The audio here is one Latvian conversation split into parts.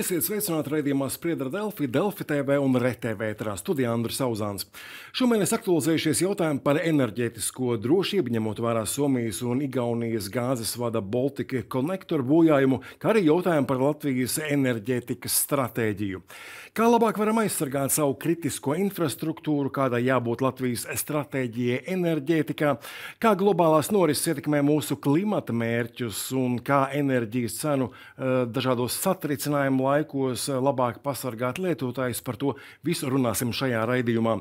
Esiet sveicināti raidījumā Spriedra Delfi, Delfi TV un RTV ētrā studijā Andris Sauzāns. Šomēnes aktualizējušies jautājumi par enerģētisko drošību, ņemot vērā Somijas un Igaunijas gāzes vada Baltika konektoru bojājumu, kā arī jautājumi par Latvijas enerģētikas stratēģiju. Kā labāk varam aizsargāt savu kritisko infrastruktūru, kādai jābūt Latvijas stratēģijai enerģētikā, kā globālās norises ietekmē mūsu klimata mērķus un kā enerģijas cenu eh, dažādos satricinājumu laikos eh, labāk pasargāt lietotājus. Par to visu runāsim šajā raidījumā.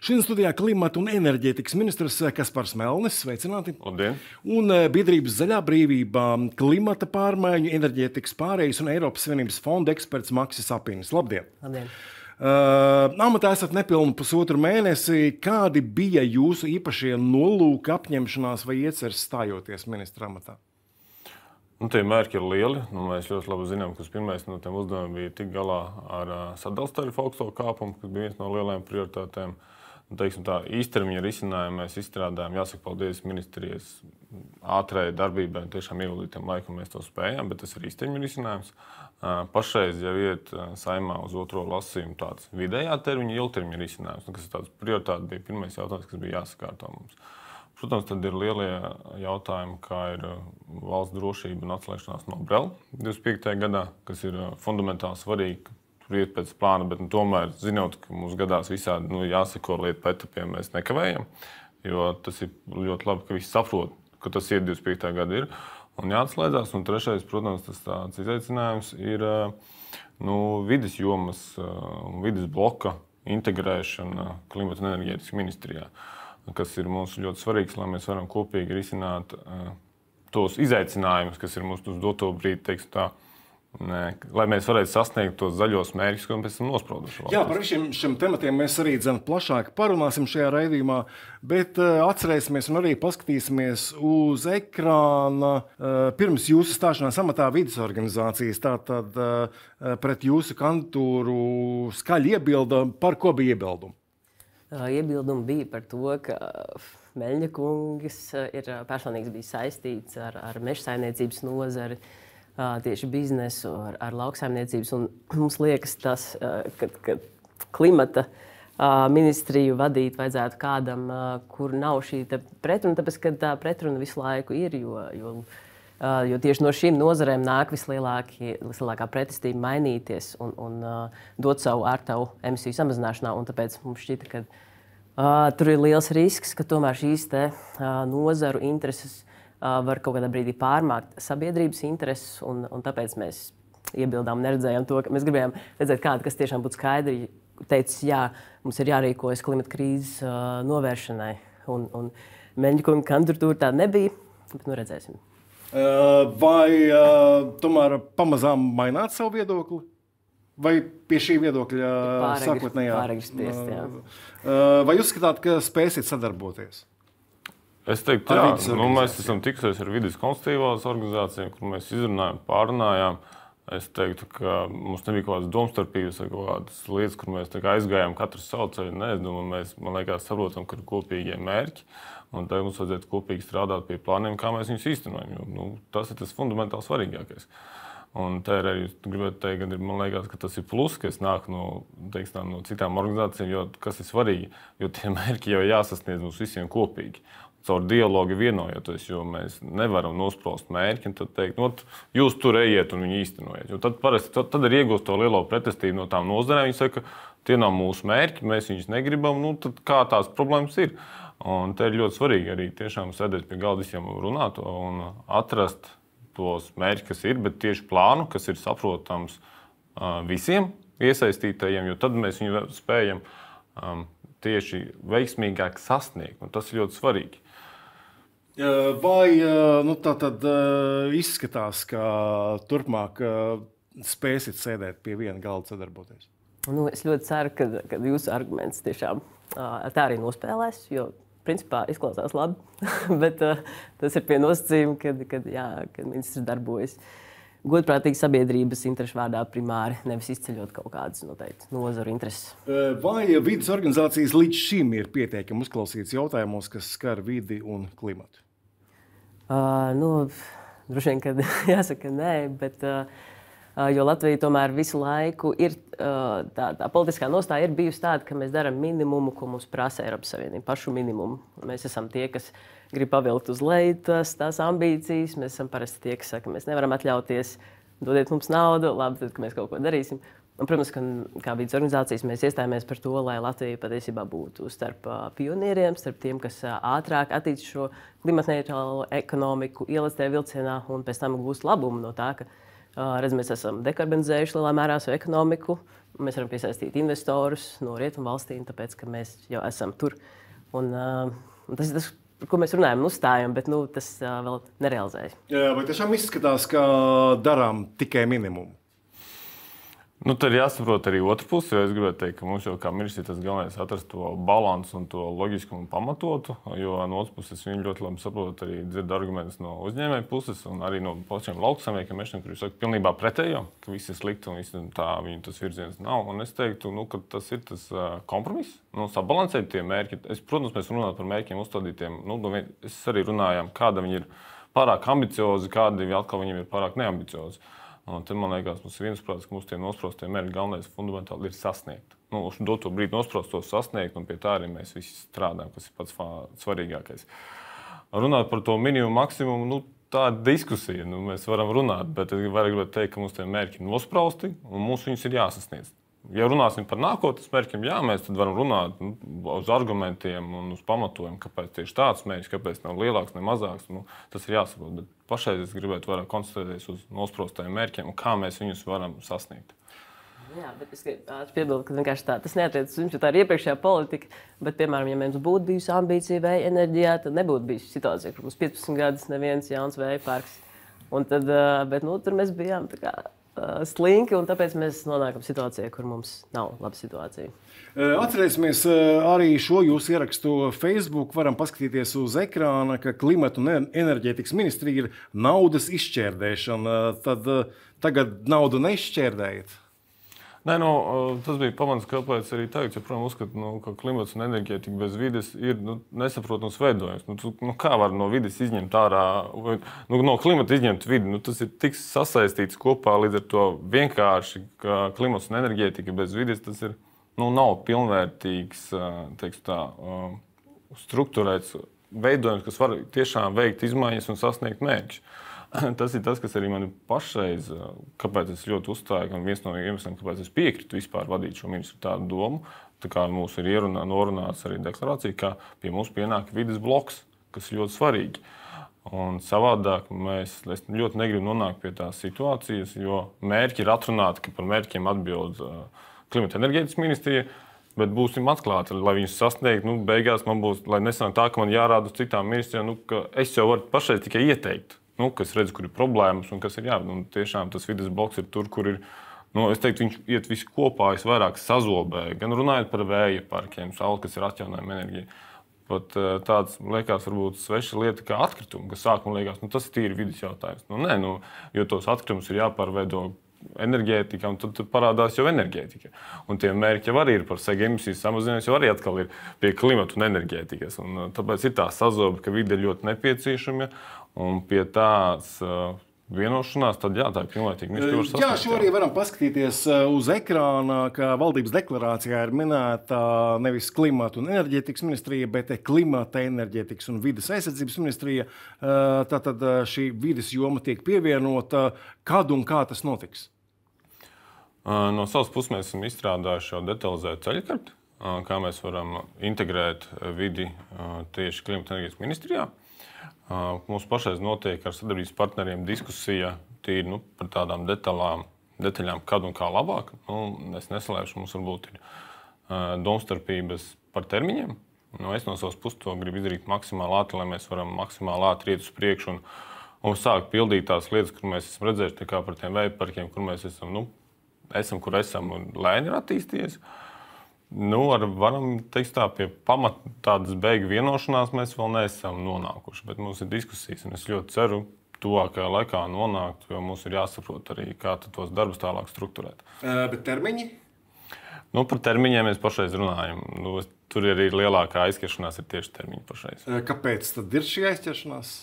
Šodien studijā klimata un enerģētikas ministrs eh, Kaspars Melnis. Sveicināti! Labdien. Un eh, biedrības zaļā brīvībā, klimata pārmaiņu, enerģētikas pārējas un Eiropas Savienības fonda eksperts Maksis Apīnis. Labdien! Labdien. Uh, amatā esat nepilnu pusotru mēnesi. Kādi bija jūsu īpašie nolūki, apņemšanās vai ieceres stājoties ministra amatā? Nu, tie mērķi ir lieli. Nu, mēs ļoti labi zinām, ka pirmais no tiem uzdevumiem bija tikt galā ar uh, sadalījuma tarifu augsto kāpumu, kas bija viens no lielajiem prioritātēm. Nu, teiksim, tā īstermiņa risinājumu mēs izstrādājām. Jāsaka, paldies ministrijas ātrai darbībai. Tiešām ieguldītiem laikam mēs to spējām, bet tas ir īstermiņa risinājums. Uh, pašreiz jau iet uh, saimā uz otro lasījumu tāds vidējā termiņa, ilgtermiņa risinājums, nu, kas ir tāds prioritāte, bija pirmais jautājums, kas bija jāsakārto mums. Protams, tad ir lielie jautājumi, kā ir uh, valsts drošība un atslēgšanās no Brela 25. gadā, kas ir uh, fundamentāli svarīgi. Tur iet pēc plāna, bet nu, tomēr, zinot, ka mums gadās visādi nu, jāsako lietu pa etapiem, mēs nekavējam. Jo tas ir ļoti labi, ka visi saprot, ka tas iet 25. gada ir un jāatslēdzas. Un trešais, protams, tas tāds izaicinājums ir uh, nu, vidas jomas un vidas bloka integrēšana klimata un enerģētikas ministrijā. Uh, kas ir mums ļoti svarīgs, lai mēs varam kopīgi risināt uh, tos izaicinājumus, kas ir mums uz doto brīdi, teiksim, tā, Nē, lai mēs varētu sasniegt tos zaļos mērķus, ko mēs esam nosprauduši. Jā, par visiem šiem tematiem mēs arī dzen, plašāk parunāsim šajā raidījumā, bet uh, atcerēsimies un arī paskatīsimies uz ekrāna uh, pirms jūsu stāšanās amatā vidas organizācijas. Tātad uh, pret jūsu kandidatūru skaļi iebilda, par ko bija iebildumi? Iebildumi bija par to, ka Meļņa kungs ir personīgi bijis saistīts ar, ar meža saimniecības nozari, tieši biznesu, ar, ar lauksaimniecības. Un mums liekas, tas, ka, ka klimata ministriju vadīt vajadzētu kādam, kur nav šī pretruna, tāpēc ka tā pretruna visu laiku ir. Jo, jo, jo tieši no šīm nozarēm nāk vislielākā pretestība mainīties un, un dot savu ārtavu emisiju samazināšanā. Tāpēc mums šķita, ka Uh, tur ir liels risks, ka tomēr šīs te, uh, nozaru intereses uh, var kaut kādā brīdī pārmākt sabiedrības intereses. Un, un tāpēc mēs iebildām, neredzējām to, ka mēs gribējām redzēt kādu, kas tiešām būtu skaidri teicis, jā, mums ir jārīkojas klimata krīzes uh, novēršanai. Un, un Meņģa kandidatūra tāda nebija, bet nu redzēsim. Uh, vai uh, tomēr pamazām maināt savu viedokli? Vai pie šī viedokļa sākotnējā? Vai uzskatāt, ka spēsiet sadarboties? Es teiktu, ka nu, mēs esam tikušies ar vidas konstitīvās organizācijām, kur mēs izrunājām, pārunājām. Es teiktu, ka mums nebija kaut kādas domstarpības kaut kādas lietas, kur mēs aizgājām katru savu ceļu. Nē, es domāju, mēs, man liekas, saprotam, ka ir kopīgie mērķi. Un tagad mums vajadzētu kopīgi strādāt pie plāniem, kā mēs viņus īstenojam. Jo, nu, tas ir tas fundamentāli svarīgākais. Uh, Un tā ir arī, gribētu teikt, ka man liekas, ka tas ir plus, ka es nāku no, teiksim, no citām organizācijām, jo kas ir svarīgi, jo tie mērķi jau jāsasniedz mums visiem kopīgi. Caur dialogu vienojoties, jo mēs nevaram nosprost mērķi un teikt, nu, jūs tur ejiet un viņi īstenojiet. Jo tad, parasti, tad, tad ir iegūst to lielo pretestību no tām nozarēm. Viņi saka, tie nav mūsu mērķi, mēs viņus negribam. Nu, kā tās problēmas ir? Un te ir ļoti svarīgi arī tiešām sēdēt pie galda visiem runāt un atrast tos mērķus, kas ir, bet tieši plānu, kas ir saprotams visiem iesaistītajiem, jo tad mēs viņu spējam tieši veiksmīgāk sasniegt. Un tas ir ļoti svarīgi. Vai nu, tā tad izskatās, ka turpmāk spēsit sēdēt pie viena galda sadarboties? Nu, es ļoti ceru, ka, ka jūsu arguments tiešām tā arī nospēlēs. Jo principā izklausās labi, bet uh, tas ir pie nosacījuma, kad, kad, jā, kad ministrs darbojas godprātīgi sabiedrības interesu vārdā primāri, nevis izceļot kaut kādas noteikti nozaru intereses. Uh, vai vidas organizācijas līdz šim ir pietiekami uzklausītas jautājumos, kas skar vidi un klimatu? Uh, nu, droši vien, ka jāsaka nē, bet uh, Jo Latvija tomēr visu laiku ir tā, tā politiskā nostāja ir bijusi tāda, ka mēs darām minimumu, ko mums prasa Eiropas Savienība, pašu minimumu. Mēs esam tie, kas grib pavilkt uz leju tās, tās ambīcijas. Mēs esam parasti tie, kas saka, mēs nevaram atļauties, dodiet mums naudu, labi, tad mēs kaut ko darīsim. Un, protams, ka kā vidas organizācijas mēs iestājāmies par to, lai Latvija patiesībā būtu starp pionieriem, starp tiem, kas ātrāk attīstītu šo klimatneitrālo ekonomiku, ielast tajā vilcienā un pēc tam gūst labumu no tā, ka Redz, mēs esam dekarbonizējuši lielā mērā savu ekonomiku. Mēs varam piesaistīt investorus no rietumu valstīm, tāpēc ka mēs jau esam tur. Un, un tas ir tas, par ko mēs runājam, uzstājam, bet nu, tas vēl nerealizējas. Vai tiešām izskatās, ka darām tikai minimumu? Nu, tad jāsaprot arī otra puse. Es gribētu teikt, ka mums jau kā ministrs tas galvenais ir atrast to līdzsvaru un to loģiskumu pamatotu. Jo no otras puses viņi ļoti labi saprot arī dzird argumentus no uzņēmēja puses un arī no pašiem lauksaimniekiem, kuriem saka, pilnībā pretējo, ka viss ir slikti un viss tā viņu tas virziens nav. Un es teiktu, nu, ka tas ir tas kompromiss, nu, sabalansēt tie mērķi. Es, protams, mēs runājam par mērķiem uzstādītiem. Nu, es arī runājām, kāda viņi ir pārāk ambiciozi, kādi atkal viņiem ir pārāk neambiciozi. Un tad man liekas, mums ir viensprāts, ka mūsu tie nosprostie mērķi galvenais fundamentāli ir sasniegt. Nu, uz doto brīdi nosprostos sasniegt, un pie tā arī mēs visi strādājam, kas ir pats svarīgākais. Runāt par to minimumu, maksimumu, nu, tā ir diskusija. Nu, mēs varam runāt, bet es varu gribēt teikt, ka mums tie mērķi ir nosprausti, un mums viņus ir jāsasniedz. Ja runāsim par nākotnes mērķiem, jā, mēs varam runāt nu, uz argumentiem un uz pamatojumu, kāpēc tieši tāds mērķis, kāpēc nav lielāks, ne mazāks. Nu, tas ir jāsaprot. Bet pašai es gribētu vairāk koncentrēties uz nosprostajiem mērķiem un kā mēs viņus varam sasniegt. Jā, bet es piebilst, ka tā, tas neatiecas uz tā iepriekšējā politika. Bet, piemēram, ja mums būtu bijusi ambīcija vēja enerģijā, tad nebūtu bijusi situācija, kur mums 15 gadus neviens jauns vēja parks. Un tad, bet, nu, tur mēs bijām kā, slinki, un tāpēc mēs nonākam situācijā, kur mums nav laba situācija. Atcerēsimies arī šo jūsu ierakstu Facebook. Varam paskatīties uz ekrāna, ka klimata un enerģētikas ministrija ir naudas izšķērdēšana. Tad tagad naudu nešķērdējat. Nē, nu, tas bija pamats, kāpēc arī tagad, ja, protams, uzskatu, nu, ka klimats un enerģētika bez vides ir nu, nesaprotams veidojums. Nu, tu, nu, kā var no vidas izņemt ārā, vai nu, no klimata izņemt vidi? Nu, tas ir tik sasaistīts kopā līdz ar to vienkārši, ka klimats un enerģētika bez vides tas ir, nu, nav pilnvērtīgs, teiksim tā, struktūrēts veidojums, kas var tiešām veikt izmaiņas un sasniegt mērķus. tas ir tas, kas arī man pašreiz, kāpēc es ļoti uzstāju, un viens no iemesliem, kāpēc es piekrītu vispār vadīt šo ministru tādu domu. Tā kā mums ir ierunā, norunāts arī deklarācija, ka pie mums pienāk vidas bloks, kas ir ļoti svarīgi. Un savādāk mēs ļoti negribam nonākt pie tās situācijas, jo mērķi ir atrunāti, ka par mērķiem atbild klimata enerģētikas ministrija. Bet būsim atklāti, lai viņus sasniegtu. Nu, beigās man būs, lai nesanāk tā, ka man jārāda uz citām ministrijām, nu, ka es jau varu pašai tikai ieteikt nu, kas redz, kur ir problēmas un kas ir jābūt. Nu, tiešām tas vidas bloks ir tur, kur ir. Nu, es teiktu, viņš iet visi kopā, es vairāk sazobēju. Gan runājot par vēja parkiem, sauli, kas ir atjaunojama enerģija. Pat eh, tāds liekas, varbūt sveša lieta kā atkritumi, kas sākumā liekas, nu, tas ir tīri vidas jautājums. Nu, nē, nu, jo tos atkritumus ir jāpārveido enerģētika, un tad, parādās jau enerģētika. Un tie mērķi jau arī ir par segu emisiju samazinājumu, jau arī atkal ir pie klimata un enerģētikas. Un, eh, tāpēc ir tā sazobe, ka vide ir ļoti nepieciešama. Un pie tādas uh, vienošanās, tad jā, tā ir pilnvērtīga misija. Jā, šo arī varam paskatīties uz ekrāna, ka valdības deklarācijā ir minēta nevis klimata un enerģētikas ministrija, bet klimata, enerģētikas un vidas aizsardzības ministrija. Tātad šī vidas joma tiek pievienota. Kad un kā tas notiks? No savas puses mēs esam izstrādājuši jau detalizētu ceļkarti, kā mēs varam integrēt vidi tieši klimata enerģētikas ministrijā. Mums pašreiz notiek ar sadarbības partneriem diskusija tīri nu, par tādām detaļām, detaļām, kad un kā labāk. Nu, es neslēpšu, mums varbūt ir domstarpības par termiņiem. Nu, es no savas puses to gribu izdarīt maksimāli ātri, lai mēs varam maksimāli ātri iet uz priekšu un, un sākt pildīt tās lietas, kur mēs esam redzējuši, kā par tiem vēja parkiem, kur mēs esam, nu, esam kur esam un lēni ir attīstījies. Uh, Nu, ar, varam teikt, tā pie pamata tādas beigu vienošanās mēs vēl neesam nonākuši. Bet mums ir diskusijas, un es ļoti ceru, tuvākajā laikā nonākt, jo mums ir jāsaprot arī, kā tos darbus tālāk strukturēt. Uh, bet termiņi? Nu, par termiņiem mēs pašreiz runājam. Nu, tur arī lielākā aizķeršanās ir tieši termiņi pašreiz. Kāpēc tad ir šī aizķeršanās?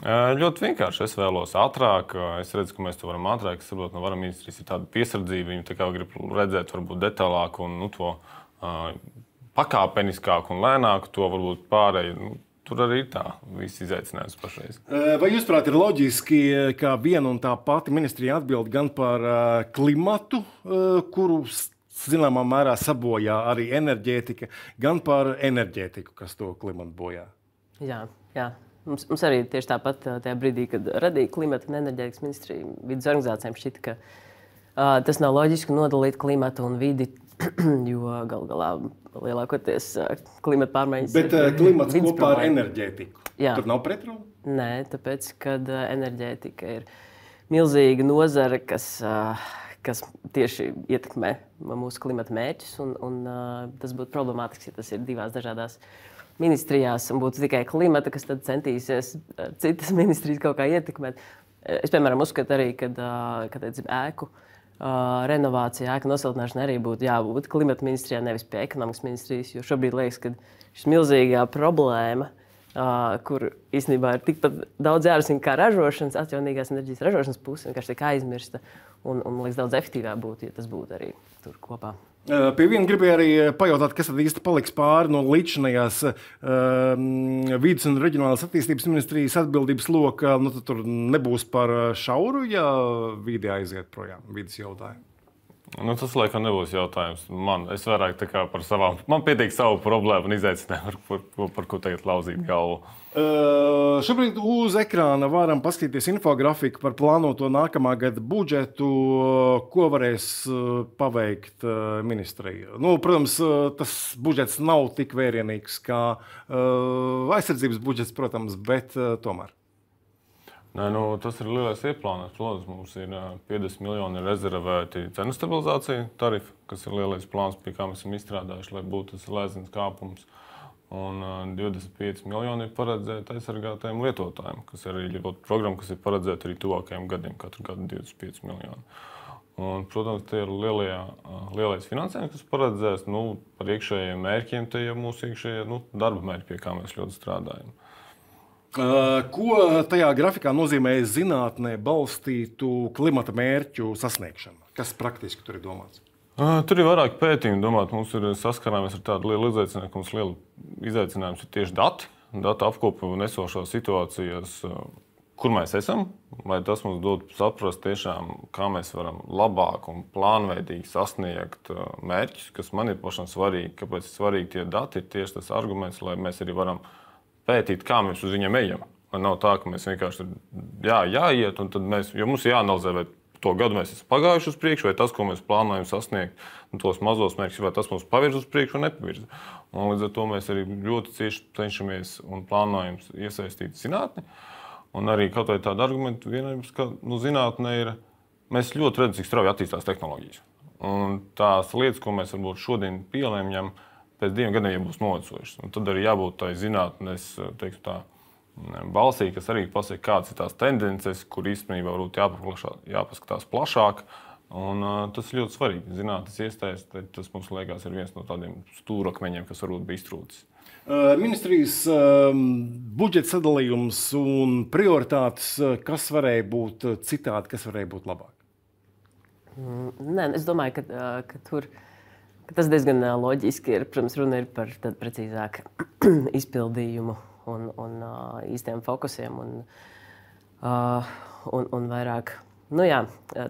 Ļoti vienkārši. Es vēlos ātrāk. Es redzu, ka mēs to varam ātrāk. Es saprotu, no varam ministrijas ir tāda piesardzība. Viņi tā kā grib redzēt, varbūt dettālāk un nu, to uh, pakāpeniskāk un lēnāk to varbūt pārēju. Nu, Tur arī ir tā visi izaicinājums pašreiz. Vai jūs prāt, ir loģiski, ka viena un tā pati ministrija atbild gan par klimatu, kuru zināmā mērā sabojā arī enerģētika, gan par enerģētiku, kas to klimatu bojā? Jā, jā. Mums, mums arī tieši tāpat tajā brīdī, kad radīja klimata un enerģētikas ministrija, vidas organizācijām šķita, ka uh, tas nav loģiski nodalīt klimatu un vidi, jo gal galā lielākoties uh, klimata pārmaiņas. Bet uh, klimats kopā problēma. ar enerģētiku. Jā. Tur nav pretrunu? Nē, tāpēc, kad uh, enerģētika ir milzīga nozara, kas. Uh, kas tieši ietekmē mūsu klimata mērķus. Un, un, uh, tas būtu problemātiski, ja tas ir divās dažādās uh, ministrijās un būtu tikai klimata, kas centīsies eh, citas ministrijas kaut kā ietekmēt. Eh, es, piemēram, uzskatu arī, ka teicam, ēku renovācija, ēku nosiltināšana arī būtu jābūt klimata ministrijā, nevis pie ekonomikas ministrijas. Jo šobrīd liekas, ka šis milzīgā problēma, uh, kur īstenībā ir tikpat daudz jārisina kā ražošanas, atjaunīgās enerģijas ražošanas puse, vienkārši tiek aizmirsta. Un, un liekas, daudz efektīvāk būtu, ja tas būtu arī tur kopā. Pie viena gribēju arī pajautāt, kas tad īsti paliks pāri no līdzinājās um, vidas un reģionālās attīstības ministrijas atbildības loka. Nu, tur nebūs par šauru, ja vide aiziet projām, vidas jautājumu. Nu, tas laikam nebūs jautājums man. Es vairāk par savām, man pietiek savu problēmu un izaicinājumu, par, par, par ko tagad lauzīt galvu. Uh, šobrīd uz ekrāna varam paskatīties infografiku par plānoto nākamā gada budžetu, ko varēs paveikt ministrija. Nu, protams, tas budžets nav tik vērienīgs kā uh, aizsardzības budžets, protams, bet uh, tomēr. Nē, nu, tas ir lielais ieplānots. Protams, mums ir 50 miljoni rezervēti cenu stabilizācija tarifu, kas ir lielais plāns, pie kā mēs esam izstrādājuši, lai būtu tas lēzins kāpums. Un 25 miljoni ir paredzēti aizsargātajiem lietotājiem, kas ir arī programma, kas ir paredzēta arī tuvākajiem gadiem, katru gadu 25 miljoni. Un, protams, tie ir lielie, lielais finansējums, kas paredzēts nu, par iekšējiem mērķiem, tie ir mūsu iekšējie nu, darba mērķi, pie kā mēs ļoti strādājam. Ko tajā grafikā nozīmē zinātnē balstītu klimata mērķu sasniegšana? Kas praktiski tur ir domāts? Tur ir vairāk pētījumu. Domāt, mums ir saskarāmies ar tādu lielu izaicinājumu, ka mums liela izaicinājums ir tieši dati, datu apkopošana un esošās situācijas, kur mēs esam. Lai tas mums dod saprast, tiešām, kā mēs varam labāk un plānveidīgi sasniegt mērķus, kas man ir pašam svarīgi. Kāpēc ir svarīgi tie dati? Ir tieši tas arguments, lai mēs arī varam pētīt, kā mēs uz viņiem ejam. Nav tā, ka mēs vienkārši tur jā, jāiet, un tad mēs, jo mums jāanalizē, vai to gadu mēs esam pagājuši uz priekšu, vai tas, ko mēs plānojam sasniegt, nu, tos mazos mērķus, vai tas mums pavirz uz priekšu vai nepavirz. Un līdz ar to mēs arī ļoti cieši cenšamies un plānojam iesaistīt zinātni. Un arī kaut vai tāda argumenta vienības, ka nu, zinātnē ir, mēs ļoti redzam, cik strauji attīstās tehnoloģijas. Un tās lietas, ko mēs varbūt šodien pielēmjam, pēc diviem gadiem jau būs novecojušas. Un tad arī jābūt tai zinātnes, teiksim tā, balsī, kas arī pasaka, kādas ir tās tendences, kur īstenībā varbūt jāpaskatās plašāk. Un, uh, tas ir ļoti svarīgi. Zinātnīs iestājas, tas mums liekas, ir viens no tādiem stūrakmeņiem, kas varbūt bija iztrūcis. Uh, ministrijas uh, budžeta sadalījums un prioritātes, kas varēja būt citādi, kas varēja būt labāk? Mm, nē, es domāju, ka, ka tur ka tas diezgan loģiski ir. Protams, runa ir par precīzāku izpildījumu un, un uh, īstiem fokusiem un, uh, un, un vairāk. Nu, jā,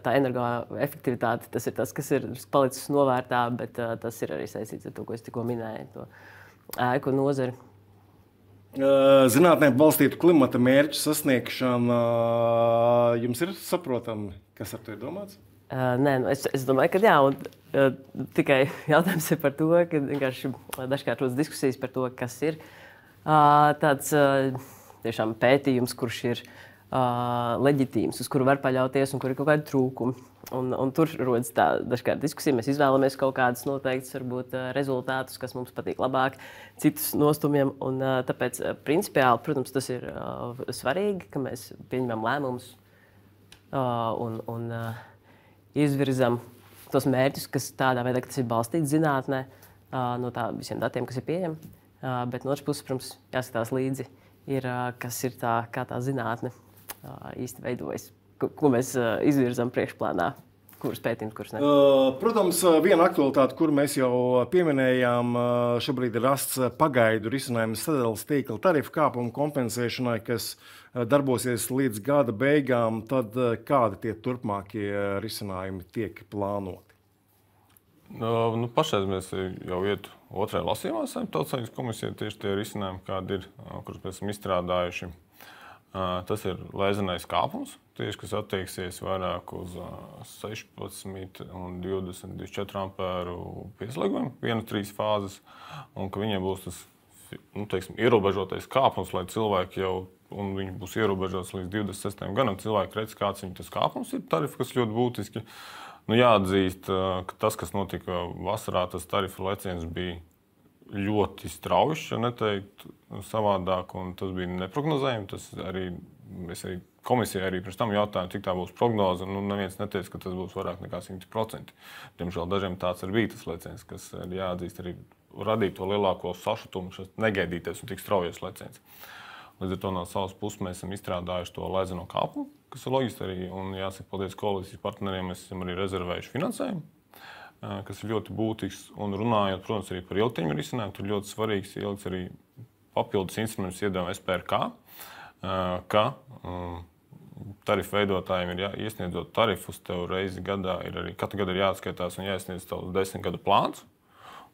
tā energoefektivitāte tas ir tas, kas ir palicis novērtā, bet uh, tas ir arī saistīts ar to, ko es tikko minēju, to ēku nozari. Zinātnē balstītu klimata mērķu sasniegšana jums ir saprotama, kas ar to ir domāts? Uh, nē, nu es, es domāju, ka jā, un, uh, tikai jautājums ir par to, ka vienkārši dažkārt rodas diskusijas par to, kas ir uh, tāds tiešām pētījums, kurš ir leģitīms, uz kuru var paļauties un kur ir kaut kādi trūkumi. Un, un tur rodas tā dažkārt diskusija. Mēs izvēlamies kaut kādus noteiktus varbūt, rezultātus, kas mums patīk labāk, citus nostumjam. Un, tāpēc, principiāli, protams, tas ir svarīgi, ka mēs pieņemam lēmumus un, un izvirzam tos mērķus, kas tādā veidā, ka tas ir balstīts zinātnē, no tā visiem datiem, kas ir pieejami. Bet no otras puses, protams, jāskatās līdzi, ir, kas ir tā, kā tā zinātne īsti veidojas, ko, ko mēs izvirzām priekšplānā kurus pētījums, kurus ne? Protams, viena aktualitāte, kuru mēs jau pieminējām, šobrīd ir rasts pagaidu risinājums sadalījuma tīkla tarifu kāpumu kompensēšanai, kas darbosies līdz gada beigām. Tad kādi tie turpmākie risinājumi tiek plānoti? Nu, pašreiz mēs jau ietu otrajā lasījumā, Saimnes komisija tieši tie risinājumi, kādi ir, kurus mēs esam izstrādājuši. Tas ir lēzenais kāpums, tieši, kas attieksies vairāk uz 16 un 20, 24 ampēru pieslēgumiem, viena trīs fāzes, un ka viņiem būs tas nu, teiksim, ierobežotais kāpums, lai cilvēki jau, un viņi būs ierobežots līdz 26 gadam, cilvēki redz, kāds viņu tas kāpums ir, tarifi, kas ļoti būtiski. Nu, jāatzīst, ka tas, kas notika vasarā, tas tarifu leciens bija ļoti strauji, ja neteikt savādāk, un tas bija neparedzējami. Tas arī mēs arī komisijai arī pirms tam jautājām, cik tā būs prognoze. Nu, neviens neteica, ka tas būs vairāk nekā 100%. Diemžēl dažiem tāds arī bija tas leciens, kas ir jāatzīst arī radīja to lielāko sašutumu, šis negaidītais un tik straujais leciens. Līdz ar to no savas puses mēs esam izstrādājuši to lēzeno kāpu, kas ir loģiski arī. Un jāsaka, paldies koalīcijas partneriem, mēs esam arī rezervējuši finansējumu, kas ir ļoti būtisks. Un runājot, protams, arī par ilgtermiņa risinājumu, tur ļoti svarīgs ilgs arī papildus instruments iedeva SPRK, ka tarifu veidotājiem ir jā, iesniedzot tarifus, tev reizi gadā ir arī katru gadu jāatskaitās un jāiesniedz tavs desmit gadu plāns.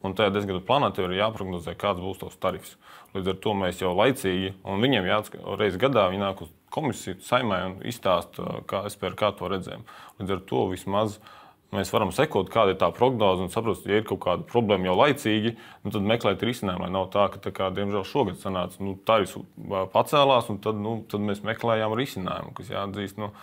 Un tajā desmit gadu plānā tev ir jāprognozē, kāds būs tavs tarifs. Līdz ar to mēs jau laicīgi, un viņiem jāatskaitās reizes gadā, viņi nāk uz komisiju, saimē un izstāsta, kā SPR kā to redzējām. Līdz ar to vismaz mēs varam sekot, kāda ir tā prognoze un saprast, ja ir kaut kāda problēma jau laicīgi, nu, tad meklēt risinājumu. Nav tā, ka, tā kā, diemžēl, šogad sanāca, nu, tarifs pacēlās, un tad, nu, tad mēs meklējām risinājumu, kas jāatzīst. Nu,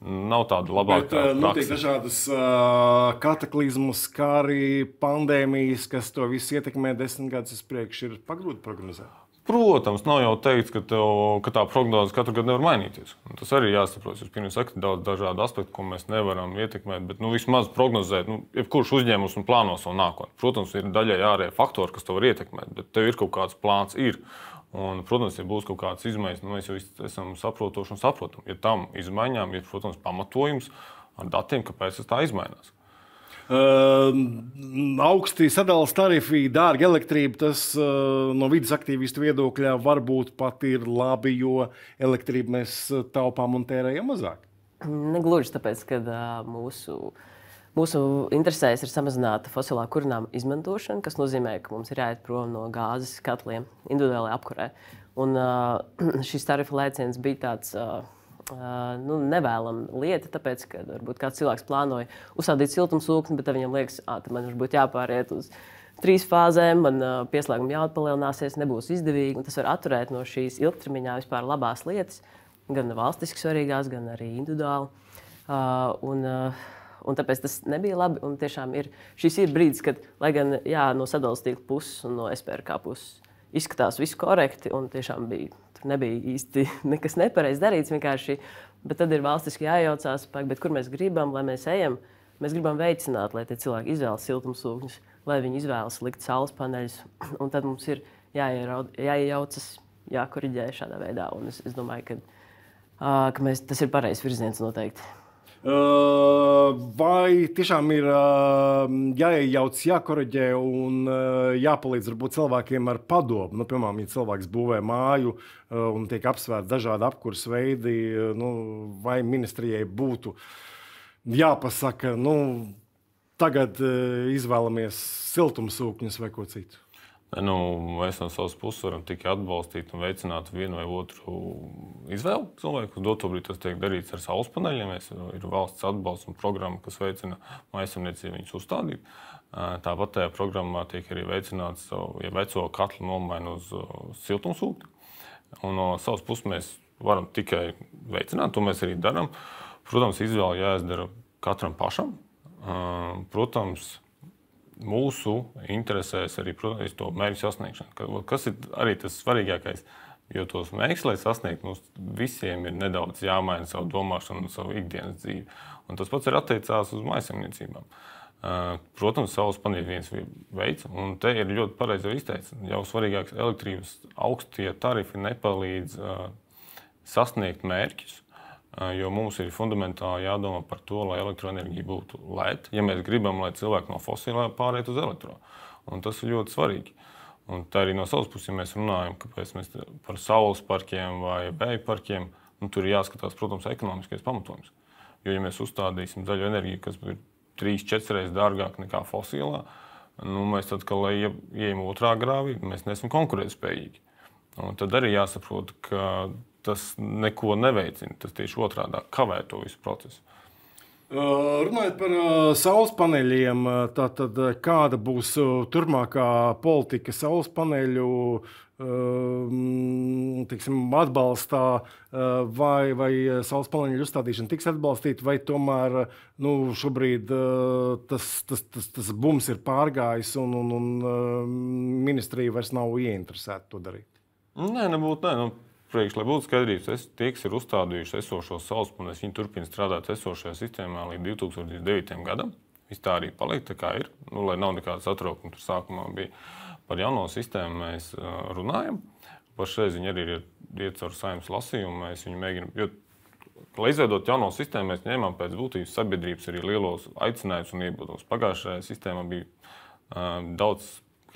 Nav tāda labāka. Bet, uh, notiek dažādas uh, kataklizmas, kā arī pandēmijas, kas to visu ietekmē desmit gadus uz priekšu. Ir pagrūti prognozēt. Protams, nav jau teikts, ka, tev, ka tā prognoze katru gadu nevar mainīties. Un tas arī jāsaprot. Jūs pirms sakat, daudz dažādu aspektu, ko mēs nevaram ietekmēt, bet nu, vismaz prognozēt, nu, jebkurš uzņēmums un plāno savu nākotni. Protams, ir daļai ārējie faktori, kas to var ietekmēt, bet tev ir kaut kāds plāns. Ir. Un, protams, ja būs kaut kādas izmaiņas, nu, mēs jau esam saprotoši un saprotam. Ja tam izmaiņām ir, protams, pamatojums ar datiem, kāpēc tas tā izmainās. Uh, augsti sadalījuma tarifi, dārga elektrība. Tas uh, no vidas aktīvistu viedokļa varbūt pat ir labi, jo elektrību mēs taupām un tērējam mazāk. Negluži tāpēc, ka uh, mūsu Mūsu interesēs ir samazināt fosilā kurināmā izmantošanu, kas nozīmē, ka mums ir jāiet prom no gāzes katliem individuālajā apkurē. Un, uh, šis tarifu lēciens bija tāds. Uh, nu, nevēlama lieta, tāpēc, ka varbūt kāds cilvēks plānoja uzstādīt siltumsūkni, bet viņam liekas, ka man būtu jāpāriet uz trīs fāzēm, man uh, pieslēguma jauda palielināsies, nebūs izdevīgi. Tas var atturēt no šīs ilgtermiņā vispār labās lietas, gan valstiski svarīgās, gan arī individuāli. Uh, un, uh, Un tāpēc tas nebija labi. Ir, šis ir brīdis, kad, lai gan jā, no sadalījuma puses un no SPRK puses izskatās viss korekti, un tiešām bija, nebija īsti nekas nepareizs darīts. Vienkārši, bet tad ir valstiski jājaucās, kur mēs gribam, lai mēs ejam. Mēs gribam veicināt, lai cilvēki izvēlas siltumsūkņus, lai viņi izvēlas likt saules paneļus. Un tad mums ir jāiejaucas, jākoriģē šādā veidā. Un es, es domāju, ka, uh, ka mēs, tas ir pareizs virziens noteikti. Vai tiešām ir jāiejaucas, jākoriģē un jāpalīdz varbūt, cilvēkiem ar padomu? Nu, piemēram, ja cilvēks būvē māju un tiek apsvērti dažādi apkurss veidi, nu, vai ministrijai būtu jāpasaka, nu, tagad izvēlamies siltumsūkņus vai ko citu? Nu, mēs no savas puses varam tikai atbalstīt un veicināt vienu vai otru izvēli cilvēku. Doto brīdi tas tiek darīts ar saules paneļiem. Ir valsts atbalsts un programma, kas veicina maisaimniecību viņus uzstādīt. Tāpat tajā programmā tiek arī veicināts ja veco katlu nomaiņu uz siltumsūkni. Un no savas puses mēs varam tikai veicināt, to mēs arī darām. Protams, izvēle jāizdara katram pašam. Protams, mūsu interesēs arī protams, to mērķu sasniegšana. Kas ir arī tas svarīgākais? Jo tos mērķus, lai sasniegtu, mums visiem ir nedaudz jāmaina savu domāšanu un savu ikdienas dzīvi. Un tas pats ir attiecās uz maisaimniecībām. Protams, saules paneļi viens veids, un te ir ļoti pareizi izteikts. Jau svarīgāks elektrības augstie tarifi nepalīdz sasniegt mērķus, jo mums ir fundamentāli jādomā par to, lai elektroenerģija būtu lēta, ja mēs gribam, lai cilvēki no fosilā pāriet uz elektro. Un tas ir ļoti svarīgi. Un tā arī no savas puses, ja mēs runājam mēs par saules parkiem vai vēja parkiem, nu, tur ir jāskatās, protams, ekonomiskais pamatojums. Jo, ja mēs uzstādīsim zaļo enerģiju, kas ir 3-4 reizes dārgāk nekā fosilā, nu, mēs tad, kad ejam otrā grāvī, mēs neesam konkurētspējīgi. Un tad arī jāsaprot, ka tas neko neveicina. Tas tieši otrādi kavē to visu procesu. Runājot par saules paneļiem, tad kāda būs turpmākā politika saules paneļu tiksim, atbalstā, vai, vai saules paneļu uzstādīšana tiks atbalstīta, vai tomēr nu, šobrīd tas, tas, tas, tas bums ir pārgājis un, un, un ministrija vairs nav ieinteresēta to darīt? Nē, nebūtu. Nē. Nu priekš, lai būtu skaidrības, es, tie, kas ir uzstādījuši esošos saules paneļus, viņi turpina strādāt esošajā sistēmā līdz 2009. gadam. Viss tā arī paliek tā, kā ir. Nu, lai nav nekāda satraukuma, tur sākumā bija par jauno sistēmu, mēs runājam. Pašreiz viņi arī ir iet caur saimnes lasījumu. Mēs viņu mēģinām, jo, lai izveidot jauno sistēmu, mēs ņēmām pēc būtības sabiedrības arī lielos aicinājumus un iebildumus. Pagājušajā sistēmā bija uh, daudz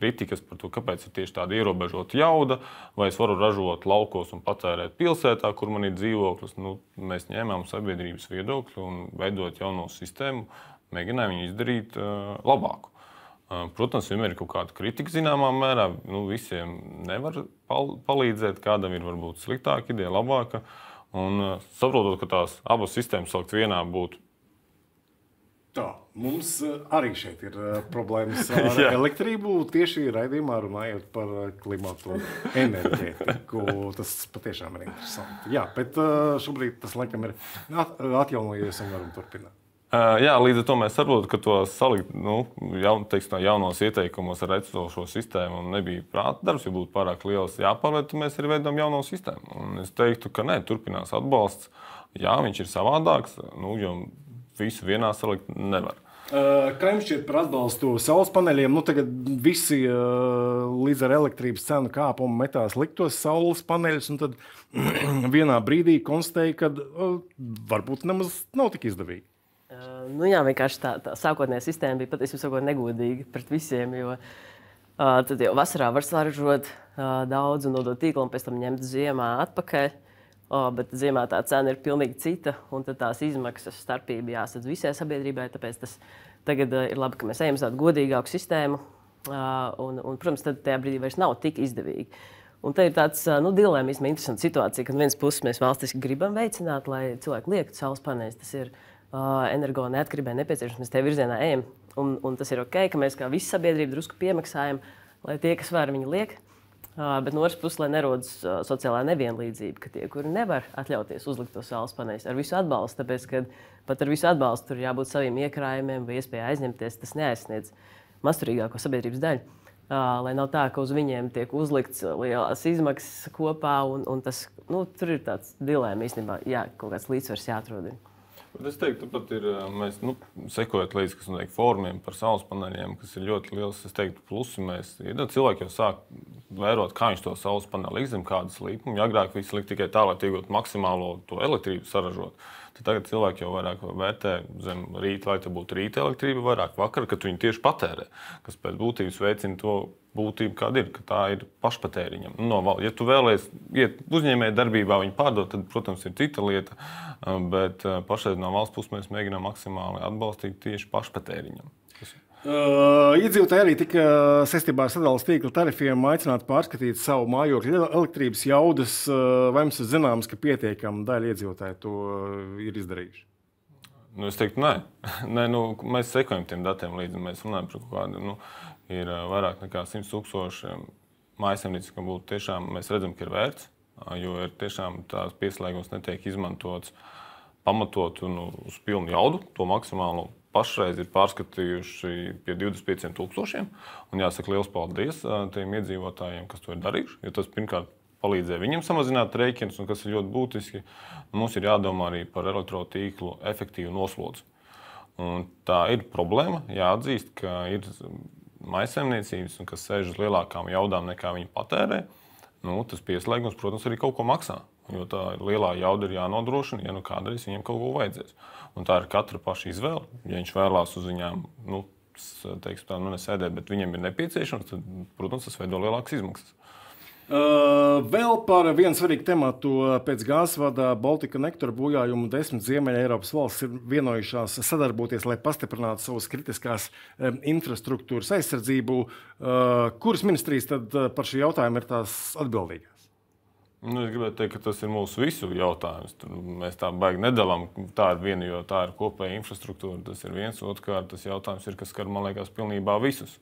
kritikas par to, kāpēc ir tieši tāda ierobežota jauda, vai es varu ražot laukos un patērēt pilsētā, kur man ir dzīvoklis. Nu, mēs ņēmām sabiedrības viedokli un veidot jaunu sistēmu, mēģinājām viņu izdarīt uh, labāku. Uh, protams, vienmēr ir kaut kāda kritika zināmā mērā. Nu, visiem nevar pal palīdzēt, kādam ir varbūt sliktāka ideja, labāka. Un, uh, saprotot, ka tās abas sistēmas salikt vienā būtu Tā, mums eh, arī šeit ir uh, problēmas ar elektrību. Tieši raidījumā runājot par eh, klimatu enerģētiku. Tas patiešām ir interesanti. Jā, bet šobrīd tas laikam ir atjaunojies un varam turpināt. Jā, līdz ar to mēs saprotam, ka to salikt nu, jaun, teiksim, jaunos ieteikumos ar esošo sistēmu nebija prāta darbs. Ja būtu pārāk liels jāpārliek, tad mēs arī veidojam jauno sistēmu. Un es teiktu, ka nē, turpinās atbalsts. Jā, viņš ir savādāks. Nu, visu vienā salikt nevar. Kā jums šķiet par atbalstu saules paneļiem? Nu, tagad visi līdz ar elektrības cenu kāpumu metās liktos saules paneļus, un tad vienā brīdī konstatēja, ka varbūt nemaz nav tik izdevīgi. Nu jā, vienkārši tā, tā sākotnējā sistēma bija patiesībā negodīga pret visiem. Jo, tad jau vasarā var saražot daudz un nodot tīklu, un pēc tam ņemt ziemā atpakaļ. O, bet ziemā tā cena ir pilnīgi cita, un tās izmaksas starpība jāsadz visai sabiedrībai. Tāpēc tas tagad uh, ir labi, ka mēs ejam uz tādu godīgāku sistēmu. Uh, un, un, protams, tad tajā brīdī vairs nav tik izdevīgi. Un te ir tāds nu, dilemma, interesants situācija, ka no vienas puses mēs valstiski gribam veicināt, lai cilvēki liektu saules paneļus. Tas ir uh, energo neatkarībai nepieciešams, mēs te virzienā ejam. Un, un tas ir ok, ka mēs kā visa sabiedrība drusku piemaksājam, lai tie, kas var, viņi liek. Bet no otras puses, lai nerodas sociālā nevienlīdzība, ka tie, kuri nevar atļauties uzlikt to saules paneļus ar visu atbalstu, tāpēc, ka pat ar visu atbalstu tur jābūt saviem iekrājumiem vai iespējai aizņemties, tas neaizsniedz masturīgāko sabiedrības daļu. Lai nav tā, ka uz viņiem tiek uzlikts lielas izmaksas kopā, un, un tas, nu, ir tāds dilemma īstenībā, jā, kaut kāds līdzsvars jāatrod. Bet es teiktu, pat ir, mēs nu, sekojam līdzi, kas notiek formiem par saules paneļiem, kas ir ļoti liels. Es teiktu, plusi mēs, ja cilvēki jau sāk vērot, kā viņš to saules paneli izdevuma, kādas līkumus. Agrāk viss lika tikai tā, lai iegūtu maksimālo to elektrību saražot. Tad tagad cilvēki jau vairāk vērtē zem rīta, vai tā būtu rīta elektrība, vairāk vakar, kad viņi tieši patērē, kas pēc būtības veicina to būtība, kāda ir, ka tā ir pašpatēriņam. No, ja tu vēlēsies iet uzņēmēju darbībā, viņu pārdot, tad, protams, ir cita lieta. Bet pašlaik no valsts puses mēs mēģinām maksimāli atbalstīt tieši pašpatēriņam. Uh, iedzīvotāji arī tika saistībā ar sadalījuma tīkla tarifiem aicināti pārskatīt savu mājokļu elektrības jaudas. Vai jums ir zināms, ka pietiekama daļa iedzīvotāju to ir izdarījuši? Nu, es teiktu, nē, nē nu, mēs sekojam tiem datiem līdzi. Mēs runājam par kaut kādu. Nu, ir vairāk nekā 100 tūkstoši mājasemniecības, kam būtu tiešām, mēs redzam, ka ir vērts, jo ir tiešām tās pieslēgums netiek izmantots pamatot un uz pilnu jaudu, to maksimālo pašreiz ir pārskatījuši pie 25 tūkstošiem. Un jāsaka liels paldies tiem iedzīvotājiem, kas to ir darījuši. Jo tas pirmkārt palīdzēja viņiem samazināt rēķinus, un kas ir ļoti būtiski, mums ir jādomā arī par elektrotīklu efektīvu noslodzi. Un tā ir problēma. Jāatzīst, ka ir maisaimniecības, kas sēž uz lielākām jaudām nekā viņi patērē. Nu, tas pieslēgums, protams, arī kaut ko maksā. Jo tā lielā jauda ir jānodrošina, ja nu kādreiz viņam kaut ko vajadzēs. Un tā ir katra paša izvēle. Ja viņš vēlās uz viņām, nu, teiksim, tā, nu, nesēdēt, bet viņam ir nepieciešams, tad, protams, tas veido lielākas izmaksas. Uh, vēl par vienu svarīgu tematu. Pēc gāzes vada Baltika nektora bojājumu desmit Ziemeļa Eiropas valstis ir vienojušās sadarboties, lai pastiprinātu savas kritiskās um, infrastruktūras aizsardzību. Uh, kuras ministrijas tad par šo jautājumu ir tās atbildīgās? Nu, es gribētu teikt, ka tas ir mūsu visu jautājums. Tur mēs tā baigi nedalām. Tā ir viena, jo tā ir kopēja infrastruktūra. Tas ir viens. Otrkārt, tas jautājums ir, kas skar, man liekas, pilnībā visus.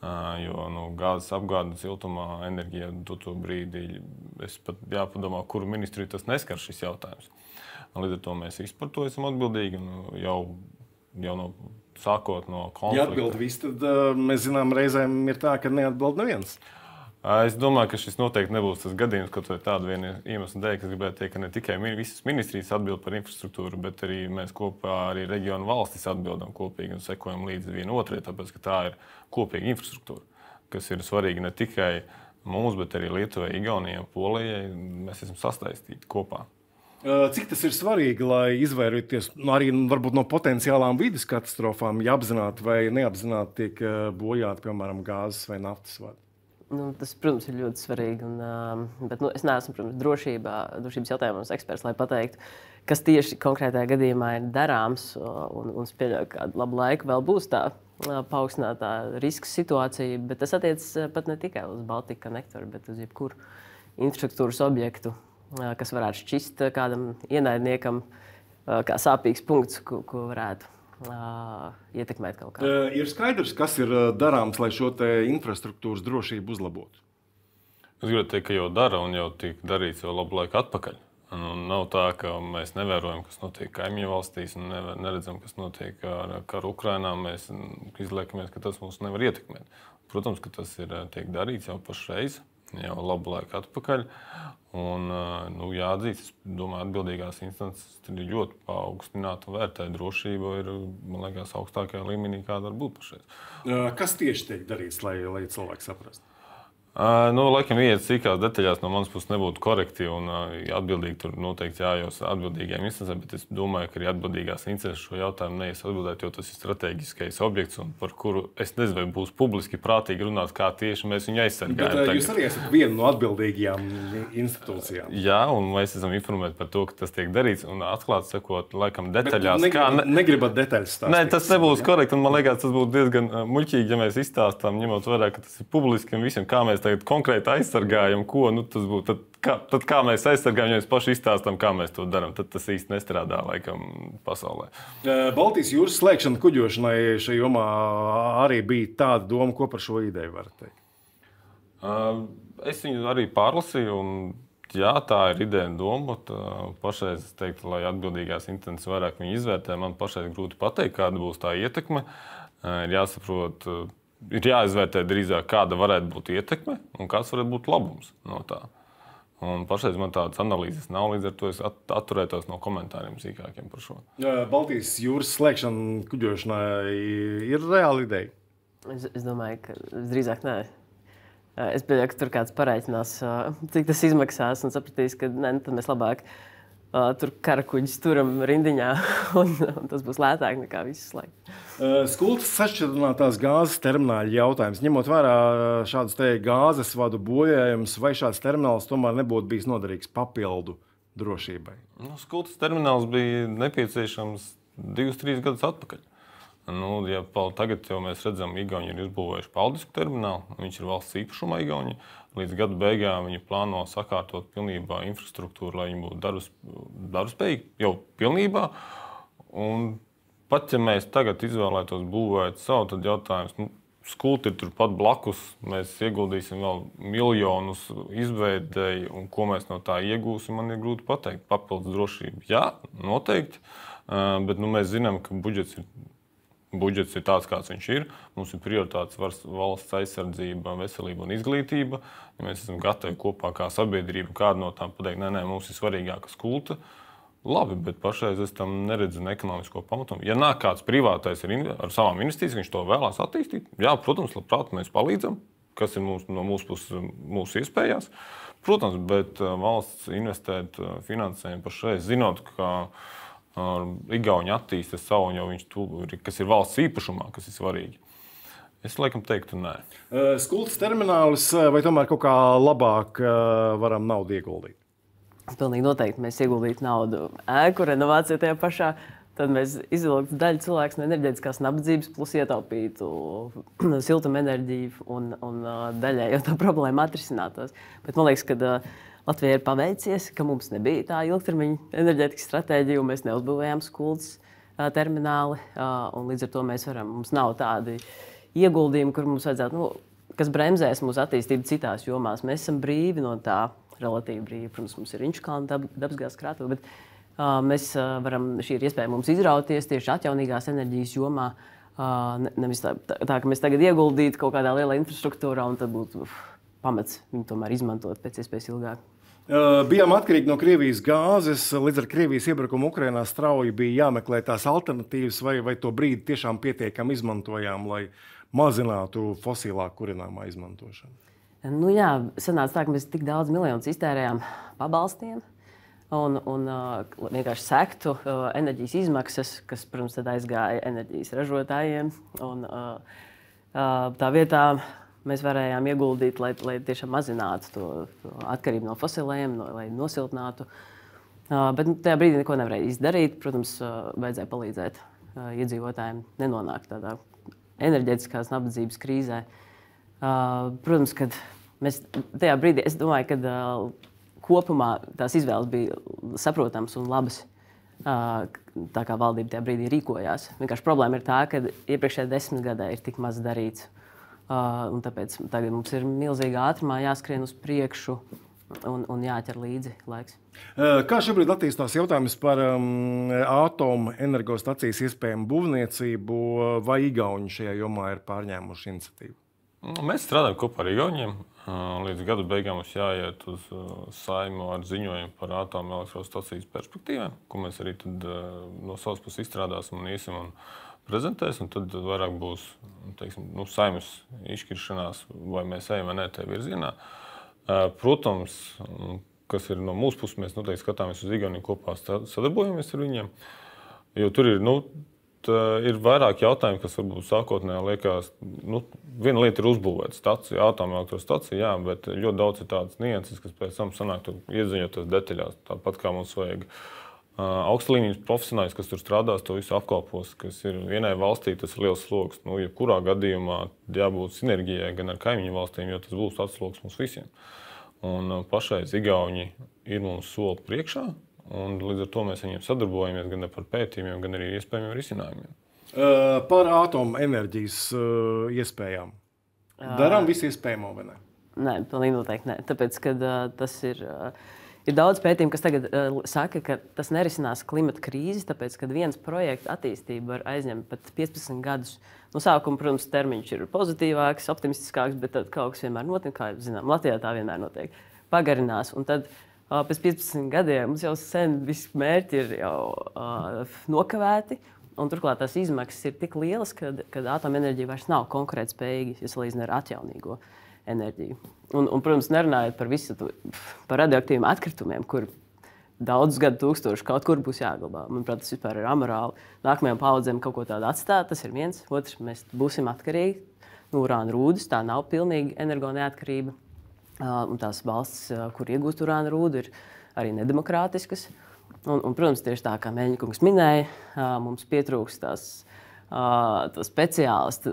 Jo nu, gāzes apgāde, siltumā, enerģija, to brīdi es pat jāpadomā, kuru ministriju tas neskar šis jautājums. Līdz ar to mēs visi par to esam atbildīgi. Nu, jau, jau no, sākot no konflikta. Ja atbild visi, tad mēs zinām, reizēm ir tā, ka neatbild neviens. Es domāju, ka šis noteikti nebūs tas gadījums, kaut vai tādu iemeslu dēļ, ka es gribētu teikt, ka ne tikai visas ministrijas atbild par infrastruktūru, bet arī mēs kopā arī reģionu valstis atbildam kopīgi un sekojam līdzi vienotrai, tāpēc ka tā ir kopīga infrastruktūra, kas ir svarīga ne tikai mums, bet arī Lietuvai, Igaunijai, Polijai. Mēs esam sasaistīti kopā. Cik tas ir svarīgi, lai izvairītos nu, arī no potenciālām vidas katastrofām, ja apzināti vai neapzināti tiek bojāti, piemēram, gāzes vai naftas vadi? Nu, tas, protams, ir ļoti svarīgi. Un, uh, bet, nu, es neesmu protams, drošībā, drošības jautājumos eksperts, lai pateiktu, kas tieši konkrētajā gadījumā ir darāms. Un, un es pieļauju, ka labu laiku vēl būs tā paaugstinātā riska situācija. Bet tas attiecas pat ne tikai uz Baltiku konektoru, bet uz jebkuru infrastruktūras objektu, uh, kas varētu šķist kādam ienaidniekam kā sāpīgs punkts, ko, ko varētu uh, ietekmēt kaut kā. Uh, ir skaidrs, kas ir darāms, lai šo infrastruktūras drošību uzlabotu. Es gribētu teikt, ka jau dara un jau tika darīts jau labu laiku atpakaļ. Nu, nav tā, ka mēs nevērojam, kas notiek kaimiņu valstīs, un neredzam, kas notiek ar karu Ukrajinā. Mēs izliekamies, ka tas mūs nevar ietekmēt. Protams, ka tas ir tiek darīts jau pašreiz jau labu laiku atpakaļ. Un, nu, jāatzīst, es domāju, atbildīgās instances ļoti paaugstināta vērtē drošību. Ir, man liekas, augstākajā līmenī, kāda var būt pašreiz. Kas tieši tiek darīts, lai, lai cilvēki saprastu? Nu, laikam, iet sīkās detaļās no manas puses nebūtu korekti un atbildīgi tur noteikti jājos atbildīgajiem instancēm, bet es domāju, ka arī atbildīgās instances šo jautājumu neies atbildēt, jo tas ir strateģiskais objekts, un par kuru es nezinu, vai būs publiski prātīgi runāt, kā tieši mēs viņu aizsargājam. Bet, jūs arī esat viena no atbildīgajām institūcijām. Jā, un mēs esam informēti par to, ka tas tiek darīts, un atklāti sakot, laikam detaļās. Bet, kā, ne... Negribat detaļas stāstīt. Nē, tas nebūs korekti, un man liekas, tas būtu diezgan muļķīgi, ja mēs izstāstām, ņemot vērā, ka tas ir publiski un visiem, kā mēs mēs tagad konkrēti aizsargājam, ko nu, tas būtu. Tad, kā, tad kā mēs aizsargājam, ja mēs paši izstāstām, kā mēs to darām, tad tas īsti nestrādā laikam pasaulē. Baltijas jūras slēgšana kuģošanai šajā jomā arī bija tāda doma, ko par šo ideju var teikt. Es viņu arī pārlasīju. Un... Jā, tā ir ideja un doma. Pašreiz es teiktu, lai atbildīgās intences vairāk viņu izvērtē. Man pašai grūti pateikt, kāda būs tā ietekme. Ir jāsaprot, ir jāizvērtē drīzāk, kāda varētu būt ietekme un kāds varētu būt labums no tā. Un pašreiz man tādas analīzes nav, līdz ar to es atturētos no komentāriem sīkākiem par šo. Baltijas jūras slēgšana kuģošanai ir reāla ideja. Es, es domāju, ka drīzāk nē. Es pieņemu, ka tur kāds pareiķinās, cik tas izmaksās, un sapratīs, ka ne, tad mēs labāk uh, Uh, tur karakuģis turam rindiņā, un, un tas būs lētāk nekā viss laiks. Uh, Skultas sašķidrinātās gāzes termināļa jautājums. Ņemot vērā šādus gāzes vadu bojājumus, vai šāds termināls tomēr nebūtu bijis noderīgs papildu drošībai? Nu, Skultas termināls bija nepieciešams divus, trīs gadus atpakaļ. Nu, ja tagad jau mēs redzam, ka Igauni ir izbūvējuši Paldisku terminālu, viņš ir valsts īpašumā Igauni. Līdz gada beigām viņi plāno sakārtot pilnībā infrastruktūru, lai viņi būtu darbspējīgi jau pilnībā. Un pat ja mēs tagad izvēlētos būvēt savu, tad jautājums, nu, skulti ir turpat blakus. Mēs ieguldīsim vēl miljonus izveidēji, un ko mēs no tā iegūsim, man ir grūti pateikt. Papildus drošība, jā, noteikti. Bet nu, mēs zinām, ka budžets ir budžets ir tāds, kāds viņš ir. Mums ir prioritātes valsts aizsardzība, veselība un izglītība. Ja mēs esam gatavi kopā kā sabiedrība kādu no tām pateikt, nē, nē, mums ir svarīgākas kulta. Labi, bet pašreiz es tam neredzu ne ekonomisko pamatojumu. Ja nāk kāds privātais ar, ar savām investīcijām, viņš to vēlās attīstīt, jā, protams, labprāt, mēs palīdzam, kas ir mūsu, no mūsu puses, mūsu iespējās. Protams, bet valsts investēt finansējumu pašreiz, zinot, ka Igauni attīsta savu, jo viņš tur, kas ir valsts īpašumā, kas ir svarīgi. Es laikam teiktu, nē. Skultas terminālis vai tomēr kaut kā labāk varam naudu ieguldīt? Pilnīgi noteikti mēs ieguldītu naudu ēku renovācijā tajā pašā. Tad mēs izvilktu daļu cilvēku no enerģētiskās nabadzības, plus ietaupītu siltumenerģiju un, un daļai jau tā problēma atrisinātos. Bet man liekas, ka Latvijai ir paveicies, ka mums nebija tā ilgtermiņa enerģētikas stratēģija, un mēs neuzbūvējām skuldas termināli. Līdz ar to mēs varam, mums nav tādi ieguldījumi, kur mums vajadzētu, nu, kas bremzēs mūsu attīstību citās jomās. Mēs esam brīvi no tā relatīvi brīvi. Protams, mums ir Inčukāna dab, dabasgāzes krātuve, bet uh, mēs uh, varam, šī ir iespēja mums izrauties tieši atjaunīgās enerģijas jomā. Uh, nevis tā, tā, tā, ka mēs tagad ieguldītu kaut kādā lielā infrastruktūrā un tad būtu uf, pamats viņu tomēr izmantot pēc iespējas ilgāk. Bijām atkarīgi no Krievijas gāzes. Līdz ar Krievijas iebrukumu Ukrajinā strauji bija jāmeklē tās alternatīvas, vai, vai to brīdi tiešām pietiekami izmantojām, lai mazinātu fosilā kurināmā izmantošanu. Nu, jā, sanāca tā, ka mēs tik daudz miljonus iztērējām pabalstiem. Un, un uh, vienkārši sektu uh, enerģijas izmaksas, kas, protams, aizgāja enerģijas ražotājiem. Un, uh, uh, tā vietā mēs varējām ieguldīt, lai, lai tiešām mazinātu to, to atkarību no fosiliem, no, lai nosiltinātu. Uh, bet nu, tajā brīdī neko nevarēja izdarīt. Protams, uh, vajadzēja palīdzēt uh, iedzīvotājiem nenonākt tādā enerģētiskās nabadzības krīzē. Uh, protams, ka mēs tajā brīdī, es domāju, ka uh, kopumā tās izvēles bija saprotamas un labas. Uh, tā kā valdība tajā brīdī rīkojās. Vienkārši problēma ir tā, ka iepriekšējā desmitgadē ir tik maz darīts. Uh, tāpēc tagad mums ir milzīga ātrumā jāskrien uz priekšu un, un jāķer līdzi laiks. Kā šobrīd attīstās jautājums par um, atomenergostacijas iespējamu būvniecību, vai Igauni šajā jomā ir pārņēmuši iniciatīvu? Nu, mēs strādājam kopā ar Igauniem. Līdz gada beigām mums jāiet uz saimu ar ziņojumu par atomelektrostacijas perspektīvām, ko mēs arī tad, no savas puses izstrādāsim un iesim un prezentēsim. Tad vairāk būs teiksim, nu, saimas izšķiršanās, vai mēs ejam vai nē tajā virzienā. Protams, kas ir no mūsu puses, mēs noteikti skatāmies uz Igauniju kopā, sadarbojamies ar viņiem. Jo tur ir nu, ir vairāk jautājumu, kas varbūt sākotnēji liekas, nu, viena lieta ir uzbūvēt stāciju, atomelektrostaciju, jā, bet ļoti daudz ir tādas nianses, kas pēc tam sanāk, iedziļinoties detaļās. Tāpat kā mums vajag uh, augstlīnijas profesionāļus, kas tur strādās, to visu apkalpos, kas ir vienai valstī, tas ir liels sloks. Nu, jebkurā gadījumā jābūt sinerģijai gan ar kaimiņu valstīm, jo tas būs atsloks mums visiem. Un pašais Igauni ir mums soli priekšā, Un līdz ar to mēs viņiem sadarbojamies gan par pētījumiem, gan arī iespējamiem risinājumiem. Par atomenerģijas iespējām. Darām visu iespējamo, vai ne? Nē, pilnīgi noteikti nē. Tāpēc, kad uh, tas ir. Uh, Ir daudz pētījumu, kas tagad uh, saka, ka tas nerisinās klimata krīzi, tāpēc, ka viens projekts attīstība var aizņemt pat 15 gadus. No sākuma, protams, termiņš ir pozitīvāks, optimistiskāks, bet tad kaut kas vienmēr notiek, kā zinām, Latvijā tā vienmēr notiek. Pagarinās, un tad uh, pēc 15 gadiem mums jau sen visi mērķi ir jau uh, nokavēti. Un turklāt tās izmaksas ir tik lielas, ka atomenerģija vairs nav konkurētspējīga, ja salīdzinām ar atjaunīgo enerģiju. Un, un, protams, nerunājot par visu to, par radioaktīviem atkritumiem, kur daudzus gadu tūkstoši kaut kur būs jāglabā. Manuprāt, tas ir amorāli. Nākamajām paudzēm kaut ko tādu atstāt, tas ir viens. Otrs, mēs būsim atkarīgi no urāna rūdas. Tā nav pilnīga energo neatkarība. Un tās valstis, kur iegūst urāna rūdu, ir arī nedemokrātiskas. Un, un, protams, tieši tā kā Mēnesis minēja, mums pietrūkst tās speciālistu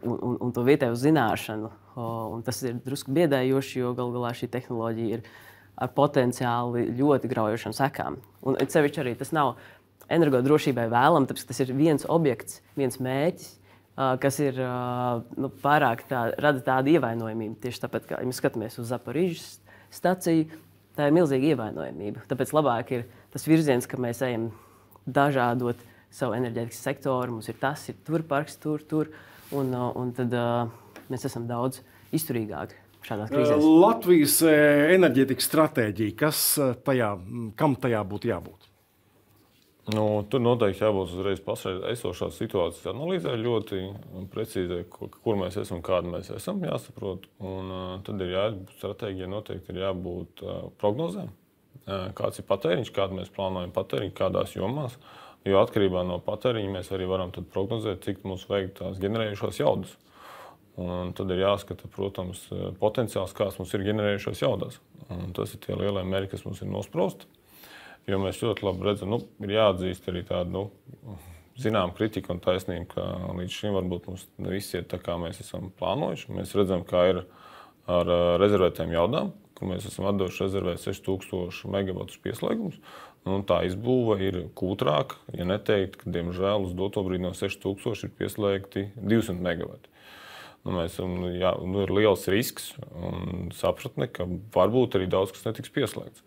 un, un, to vietējo zināšanu. Un tas ir drusku biedējoši, jo galu galā šī tehnoloģija ir ar potenciāli ļoti graujošām sekām. Un cevišķi arī tas nav energodrošībai vēlams, tāpēc tas ir viens objekts, viens mērķis kas ir nu, pārāk tā, rada tādu ievainojamību. Tieši tāpat, kā mēs skatāmies uz Zaporīžas staciju, tā ir milzīga ievainojamība. Tāpēc labāk ir tas virziens, ka mēs ejam dažādot savu enerģētikas sektoru. Mums ir tas, ir tur parks, tur, tur. Un, un tad uh, mēs esam daudz izturīgāki šādās krīzēs. Latvijas enerģētikas stratēģija, kas tajā, kam tajā būtu jābūt? Nu, tur noteikti jābūt uzreiz pašreiz esošās situācijas analīzē, ļoti precīzai, kur mēs esam un kāda mēs esam. Jāsaprot. Un, uh, tad ir jābūt stratēģijai, noteikti ir jābūt uh, prognozēm. Uh, kāds ir patēriņš, kādu mēs plānojam patēriņu, kādās jomās. Jo atkarībā no patēriņa mēs arī varam prognozēt, cik mums vajag tās ģenerējušās jaudas. Un tad ir jāskata, protams, potenciāls, kāds mums ir ģenerējušās jaudās. Un tas ir tie lielie mērķi, kas mums ir nosprausti. Jo mēs ļoti labi redzam, nu, ir jāatzīst arī tāda nu, zināmā kritika un taisnība, ka līdz šim varbūt mums viss iet tā, kā mēs esam plānojuši. Mēs redzam, kā ir ar rezervētām jaudām, kur mēs esam atdevuši rezervēt 6000 megawattus pieslēgumus. Nu, tā izbūve ir kūtrāka, ja neteikt, ka, diemžēl, uz doto brīdi no 6000 ir pieslēgti 200 megawati. Nu, mēs, jā, nu, ir liels risks un sapratne, ka varbūt arī daudz kas netiks pieslēgts.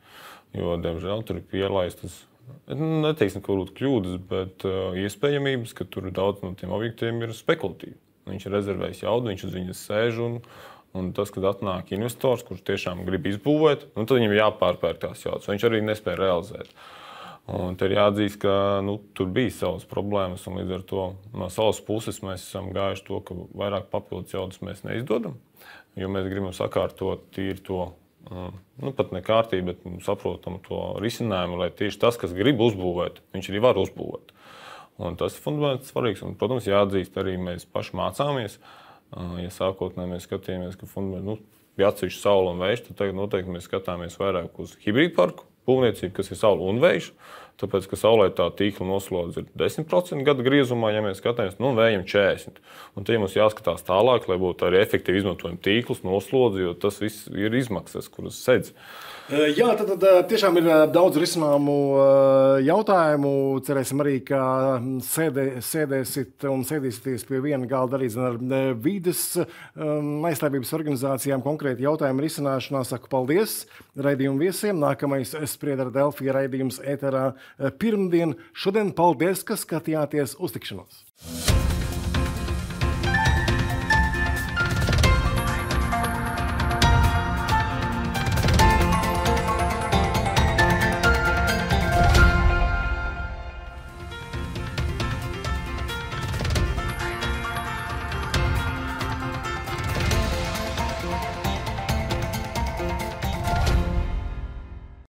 Jo, diemžēl, tur ir pielaistas neteiksim, ka varbūt kļūdas, bet uh, iespējamības, ka tur daudz no tiem objektiem ir spekulatīvi. Viņš ir rezervējis jaudu, viņš uz viņas sēž. Un, un tas, kad atnāk investors, kurš tiešām grib izbūvēt, nu, tad viņam jāpārpērk tās jaudas. Viņš arī nespēja realizēt. Un te ir jāatzīst, ka nu, tur bija savas problēmas, un līdz ar to no savas puses mēs esam gājuši to, ka vairāk papildus jaudas mēs neizdodam, jo mēs gribam sakārtot tīri to nu, pat ne kārtību, bet saprotam to risinājumu, lai tieši tas, kas grib uzbūvēt, viņš arī var uzbūvēt. Un tas ir fundamentāli svarīgs. Un, protams, jāatzīst, arī mēs paši mācāmies. Ja sākotnēji mēs skatījāmies, ka nu, bija atsevišķi saule un vējš, tad tagad noteikti mēs skatāmies vairāk uz hibrīdu parku būvniecību, kas ir saule un vējš. Tāpēc, ka saulē tā tīkla noslodze ir 10% gada griezumā, ja mēs skatāmies, nu, vējam 40%. Un ja mums jāskatās tālāk, lai būtu arī efektīvi izmantojami tīkls, noslodzi, jo tas viss ir izmaksas, kuras sedz. Jā, tad, tad tiešām ir daudz risināmu jautājumu. Cerēsim arī, ka sēdē, sēdēsit un sēdīsieties pie viena galda arī ar vides aizstāvības organizācijām konkrēti jautājumu risināšanā. Saku paldies raidījumu viesiem. Nākamais sprieda ar Delfija raidījums ēterā pirmdien. Šodien paldies, ka skatījāties uz tikšanos!